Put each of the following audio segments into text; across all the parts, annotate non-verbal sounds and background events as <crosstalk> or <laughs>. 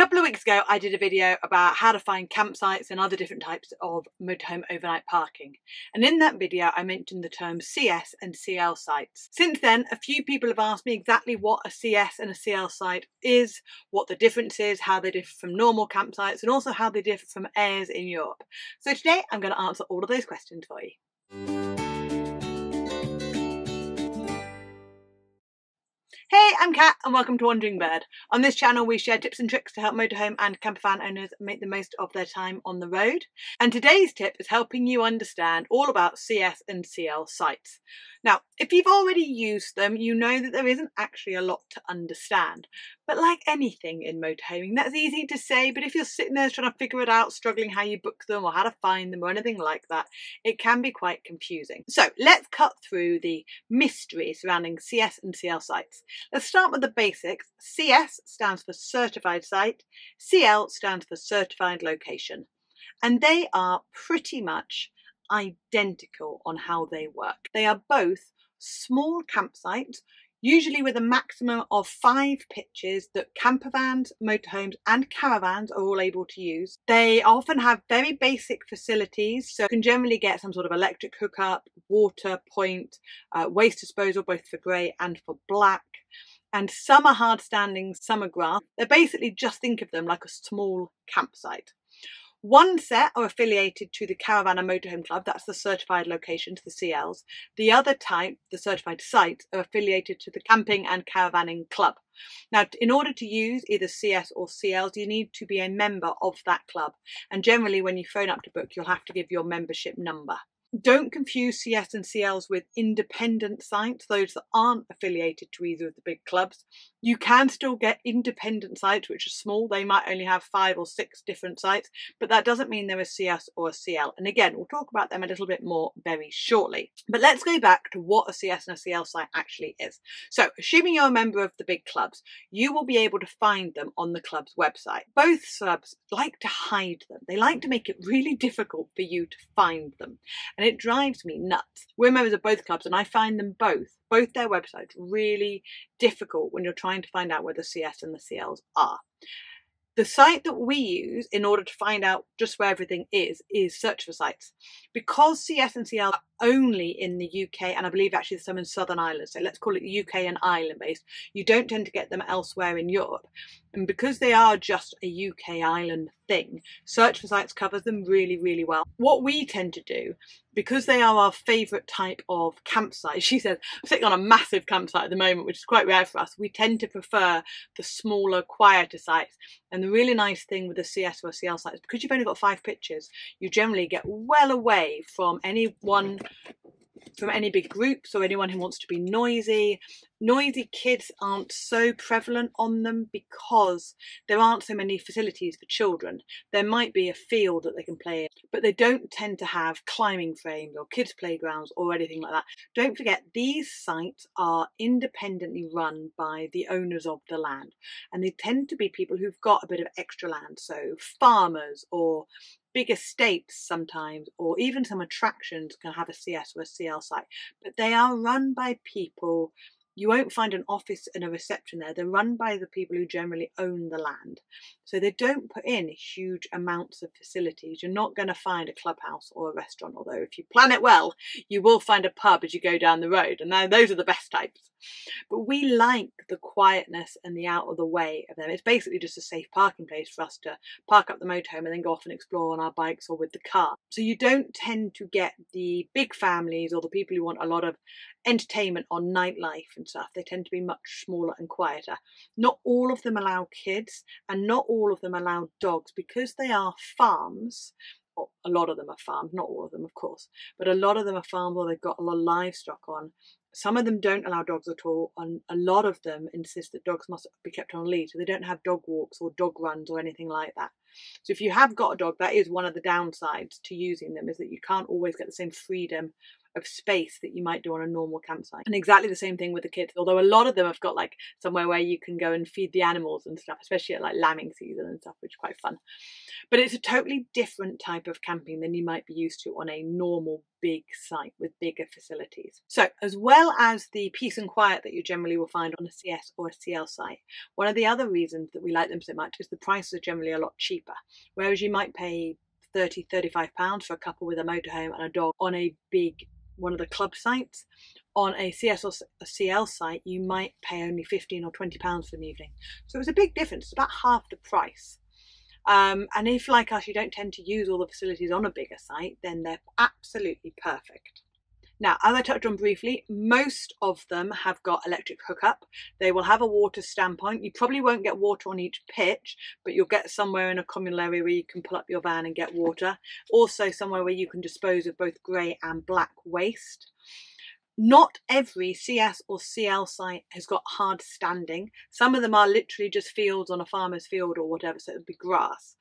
couple of weeks ago, I did a video about how to find campsites and other different types of motorhome overnight parking. And in that video, I mentioned the terms CS and CL sites. Since then, a few people have asked me exactly what a CS and a CL site is, what the difference is, how they differ from normal campsites, and also how they differ from aires in Europe. So today, I'm going to answer all of those questions for you. I'm Kat and welcome to Wandering Bird. On this channel we share tips and tricks to help motorhome and campervan owners make the most of their time on the road. And today's tip is helping you understand all about CS and CL sites. Now, if you've already used them, you know that there isn't actually a lot to understand. But like anything in motorhoming, that's easy to say, but if you're sitting there trying to figure it out, struggling how you book them or how to find them or anything like that, it can be quite confusing. So let's cut through the mystery surrounding CS and CL sites. Let's start with the basics. CS stands for certified site, CL stands for certified location. And they are pretty much identical on how they work. They are both small campsites, usually with a maximum of five pitches that campervans, motorhomes, and caravans are all able to use. They often have very basic facilities, so you can generally get some sort of electric hookup, water point, uh, waste disposal, both for grey and for black. And some are hard standing, some are grass. They're basically just think of them like a small campsite. One set are affiliated to the Caravan and Motorhome Club, that's the certified location to the CLs. The other type, the certified sites, are affiliated to the Camping and Caravanning Club. Now, in order to use either CS or CLs, you need to be a member of that club. And generally, when you phone up to book, you'll have to give your membership number. Don't confuse CS and CLs with independent sites, those that aren't affiliated to either of the big clubs. You can still get independent sites, which are small. They might only have five or six different sites, but that doesn't mean they're a CS or a CL. And again, we'll talk about them a little bit more very shortly. But let's go back to what a CS and a CL site actually is. So, assuming you're a member of the big clubs, you will be able to find them on the club's website. Both clubs like to hide them. They like to make it really <laughs> difficult for you to find them and it drives me nuts. We're members of both clubs and I find them both, both their websites, really difficult when you're trying to find out where the CS and the CLs are. The site that we use in order to find out just where everything is, is Search for Sites. Because CS and CL are only in the UK, and I believe actually some in Southern Ireland, so let's call it UK and Ireland based, you don't tend to get them elsewhere in Europe. And because they are just a UK island thing, Search for Sites covers them really, really well. What we tend to do, because they are our favourite type of campsite, <laughs> she says, I'm sitting on a massive campsite at the moment, which is quite rare for us, we tend to prefer the smaller, quieter sites. And the really nice thing with the CS or CL sites, because you've only got five pictures, you generally get well away from any one from any big groups or anyone who wants to be noisy. Noisy kids aren't so prevalent on them because there aren't so many facilities for children. There might be a field that they can play in, but they don't tend to have climbing frames or kids' playgrounds or anything like that. Don't forget, these sites are independently run by the owners of the land, and they tend to be people who've got a bit of extra land, so farmers or big estates sometimes, or even some attractions can have a CS or a CL site, but they are run by people. You won't find an office and a reception there. They're run by the people who generally own the land. So they don't put in huge amounts of facilities. You're not going to find a clubhouse or a restaurant, although if you plan it well, you will find a pub as you go down the road. And now those are the best types. But we like the quietness and the out of the way of them. It's basically just a safe parking place for us to park up the motorhome and then go off and explore on our bikes or with the car. So you don't tend to get the big families or the people who want a lot of entertainment on nightlife and stuff. They tend to be much smaller and quieter. Not all of them allow kids and not all of them allow dogs because they are farms a lot of them are farmed, not all of them, of course, but a lot of them are farmed or they've got a lot of livestock on. Some of them don't allow dogs at all, and a lot of them insist that dogs must be kept on lead. So they don't have dog walks or dog runs or anything like that. So if you have got a dog, that is one of the downsides to using them is that you can't always get the same freedom of space that you might do on a normal campsite. And exactly the same thing with the kids, although a lot of them have got like somewhere where you can go and feed the animals and stuff, especially at like lambing season and stuff, which is quite fun. But it's a totally different type of camping than you might be used to on a normal big site with bigger facilities. So, as well as the peace and quiet that you generally will find on a CS or a CL site, one of the other reasons that we like them so much is the prices are generally a lot cheaper. Whereas you might pay 30 35 pounds for a couple with a motorhome and a dog on a big one of the club sites. On a CS or a CL site you might pay only 15 or 20 pounds for an evening. So it's a big difference. It's about half the price. Um, and if like us you don't tend to use all the facilities on a bigger site then they're absolutely perfect now, as I touched on briefly, most of them have got electric hookup. They will have a water standpoint. You probably won't get water on each pitch, but you'll get somewhere in a communal area where you can pull up your van and get water. Also somewhere where you can dispose of both grey and black waste. Not every CS or CL site has got hard standing. Some of them are literally just fields on a farmer's field or whatever, so it would be grass.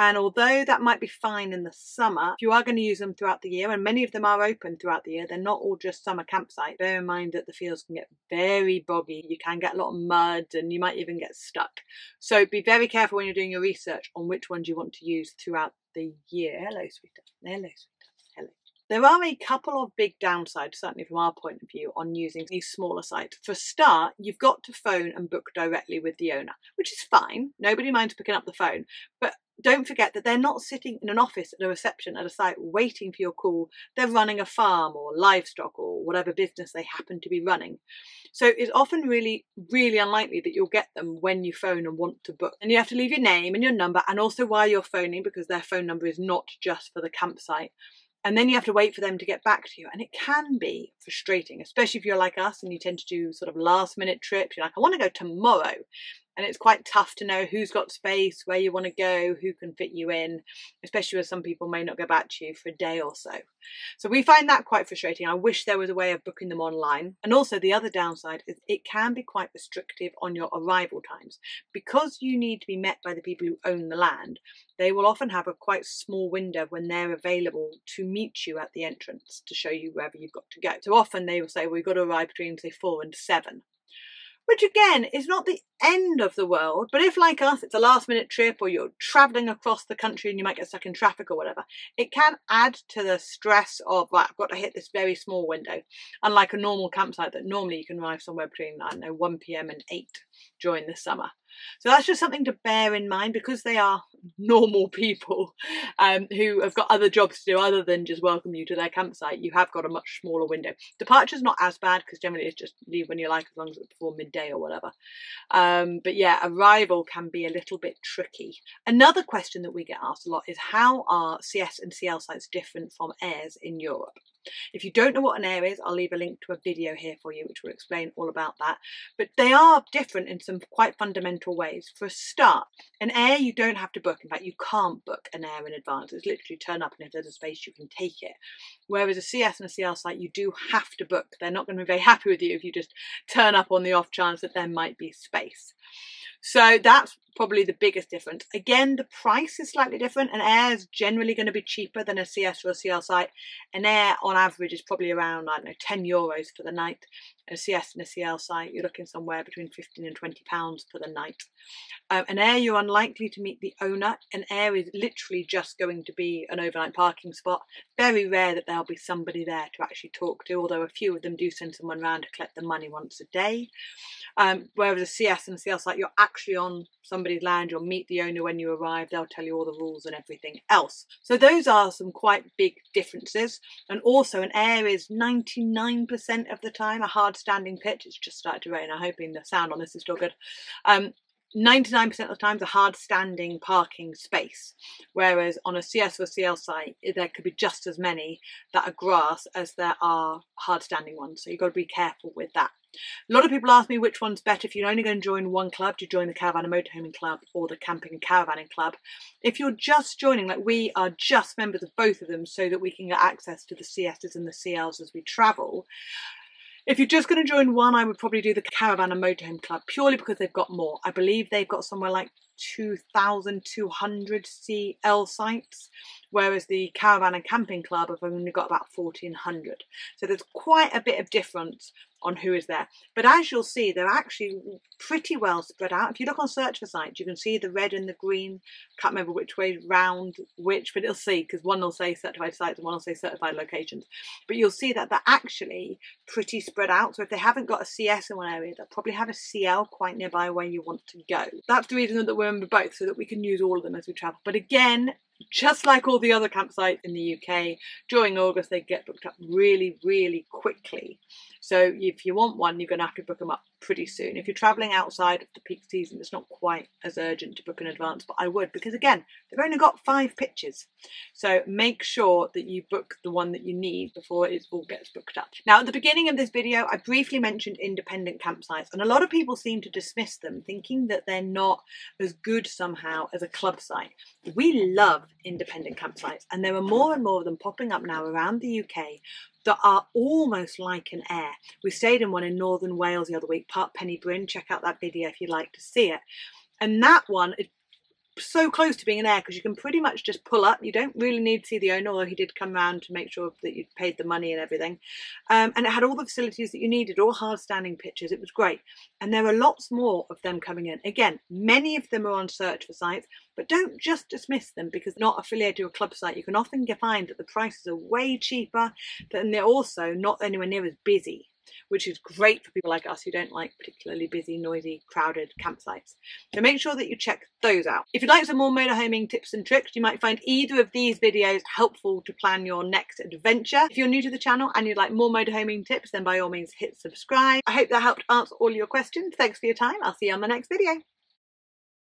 And although that might be fine in the summer, if you are going to use them throughout the year, and many of them are open throughout the year, they're not all just summer campsite. Bear in mind that the fields can get very boggy. You can get a lot of mud and you might even get stuck. So be very careful when you're doing your research on which ones you want to use throughout the year. Hello, sweetheart. Hello, sweetheart. Hello. There are a couple of big downsides, certainly from our point of view, on using these smaller sites. For start, you've got to phone and book directly with the owner, which is fine. Nobody minds picking up the phone. But don't forget that they're not sitting in an office at a reception at a site waiting for your call. They're running a farm or livestock or whatever business they happen to be running. So it's often really, really unlikely that you'll get them when you phone and want to book. And you have to leave your name and your number and also why you're phoning because their phone number is not just for the campsite. And then you have to wait for them to get back to you. And it can be frustrating, especially if you're like us and you tend to do sort of last minute trips. You're like, I want to go tomorrow and it's quite tough to know who's got space, where you want to go, who can fit you in, especially as some people may not go back to you for a day or so. So we find that quite frustrating. I wish there was a way of booking them online. And also the other downside is it can be quite restrictive on your arrival times. Because you need to be met by the people who own the land, they will often have a quite small window when they're available to meet you at the entrance to show you wherever you've got to go. So often they will say, we've got to arrive between say four and seven which again is not the end of the world. But if, like us, it's a last minute trip or you're traveling across the country and you might get stuck in traffic or whatever, it can add to the stress of, right, I've got to hit this very small window. Unlike a normal campsite that normally you can arrive somewhere between, I don't know, 1 pm and 8 during the summer. So that's just something to bear in mind because they are normal <laughs> people um, who have got other jobs to do other than just welcome you to their campsite. You have got a much smaller window. Departure's not as bad because generally it's just leave when you like as long as it's before midday or whatever. Um, but yeah, arrival can be a little bit tricky. Another question that we get asked a lot is how are CS and CL sites different from aires in Europe? If you don't know what an aire is, I'll leave a link to a video here for you which will explain all about that. But they are different in some quite fundamental ways. For a start, an aire you don't have to book. In fact, you can't book an aire in advance. It's literally turn up and if there's a space you can take it. Whereas a CS and a CL site you do have to book. They're not going to be very happy with you if you just turn up on the off chance that there might be space. So that's probably the biggest difference. Again, the price is slightly different. An aire is generally going to be cheaper than a CS or a CL site. An aire on average is probably around, I don't know, 10 euros for the night. A CS and a CL site, you're looking somewhere between 15 and 20 pounds for the night. Um, an aire, you're unlikely to meet the owner. An aire is literally just going to be an overnight parking spot. Very rare that there'll be somebody there to actually talk to, although a few of them do send someone around to collect the money once a day. Um, whereas a CS and a CL site, you're actually on somebody's land, you'll meet the owner when you arrive, they'll tell you all the rules and everything else. So those are some quite big differences. And also an aire is 99% of the time a hard standing pitch. It's just started to rain. I'm hoping the sound on this is still good. Um, 99% of the time it's a hard standing parking space whereas on a CS or CL site there could be just as many that are grass as there are hard standing ones so you've got to be careful with that a lot of people ask me which one's better if you're only going to join one club do you join the caravan and motorhoming club or the camping and caravanning club if you're just joining like we are just members of both of them so that we can get access to the CSs and the CLs as we travel If you're just going to join one, I would probably do the Caravan and Motorhome Club purely because they've got more. I believe they've got somewhere like 2,200 CL sites, whereas the Caravan and Camping Club have only got about 1,400. So there's quite a bit of difference on who is there. But as you'll see, they're actually pretty well spread out. If you look on search for sites, you can see the red and the green. Can't remember which way round which, but it'll see because one will say certified sites and one will say certified locations. But you'll see that they're actually pretty spread out. So if they haven't got a CS in one area, they'll probably have a CL quite nearby where you want to go. That's the reason that we're in both, so that we can use all of them as we travel. But again, just like all the other campsites in the UK, during August they get booked up really, really quickly. So if you want one, you're going to have to book them up pretty soon. If you're travelling outside of the peak season, it's not quite as urgent to book in advance, but I would because again, they've only got five pitches. So make sure that you book the one that you need before it all gets booked up. Now, at the beginning of this video, I briefly mentioned independent campsites, and a lot of people seem to dismiss them, thinking that they're not as good somehow as a club site. We love independent campsites, and there are more and more of them popping up now around the UK that are almost like an aire. We stayed in one in northern Wales the other week, Park Penny-Bryn. Check out that video if you'd like to see it. And that one is so close to being an aire because you can pretty much just pull up. You don't really need to see the owner, although he did come around to make sure that you'd paid the money and everything. Um, and it had all the facilities that you needed, all hard standing pitches. It was great. And there are lots more of them coming in. Again, many of them are on search for sites, but don't just dismiss them because not affiliated to a club site. You can often find that the prices are way cheaper, and they're also not anywhere near as busy which is great for people like us who don't like particularly busy, noisy, crowded campsites. So make sure that you check those out. If you'd like some more motorhoming tips and tricks, you might find either of these videos helpful to plan your next adventure. If you're new to the channel and you'd like more motorhoming tips, then by all means hit subscribe. I hope that helped answer all your questions. Thanks for your time. I'll see you on the next video.